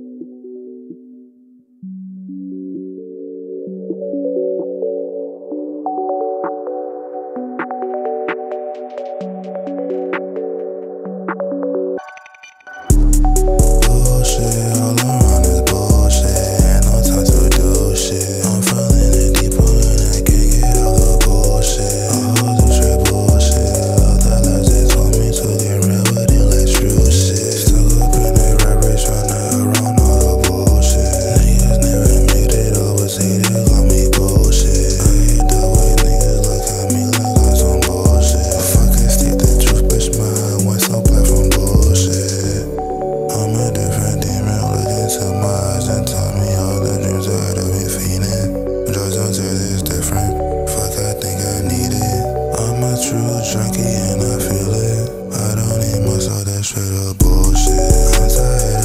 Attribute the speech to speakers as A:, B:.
A: you Chunky and I feel it. I don't need much of that shit up bullshit. I'm tired.